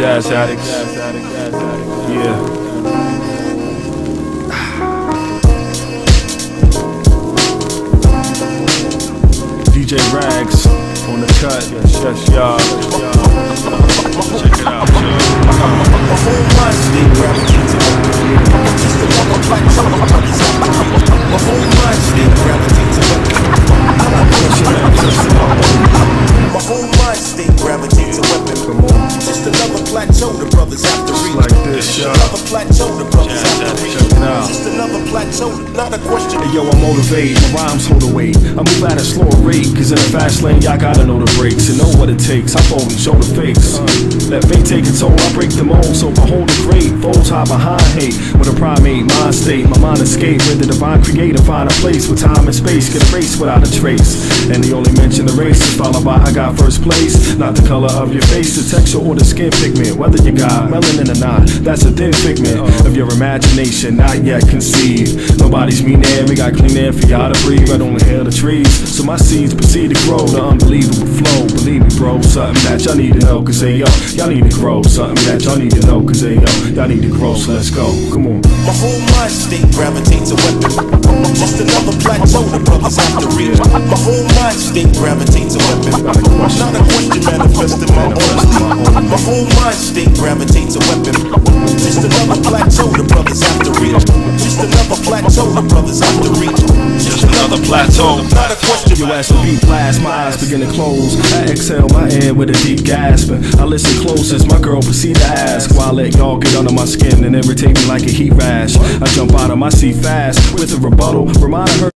Jazz addicts. Yeah. DJ Rags on the cut. Yes, yes, y'all. Check it out, plateau the brothers have to reach. like this, y'all. another plateau the brothers have to reach. Check it out. Just another plateau, not a question. Hey, yo, I'm motivated, my rhymes hold the weight. I move at a slower rate, cause in the fast lane, y'all gotta know the brakes and know what it takes. I fold and show the fakes. Let fate take its toll, I break the mold, so behold the great. Foes hide behind hate, with a primate mind state. My mind escape, where the divine creator, find a place where time and space can erased without a trace. And the only mention the race is followed by I got first place. Not the color of your face, the texture or the skin pigment. Whether you got melanin or not, that's a thin figment of your imagination, not yet conceived. Nobody's mean air, we got clean air for y'all to breathe. I don't inhale the trees, so my seeds proceed to grow. The unbelievable flow, believe me, bro. Something that y'all need to know, cause hey yo, y'all need to grow. Something that y'all need to know, cause hey yo, y'all need to grow. So let's go, come on. Mind state gravitates a weapon. Just another plateau the brothers have to reach. My whole mind state gravitates a weapon. Not a question manifesting my own. My whole mind state gravitates a weapon. Just another plateau the brothers have another plateau. Not a question. Your ass will beat blast, my eyes begin to close. I exhale my air with a deep gasp. and I listen close as my girl proceed to ask. While I let y'all get under my skin and irritate me like a heat rash. I jump out of my seat fast with a rebuttal, reminding her.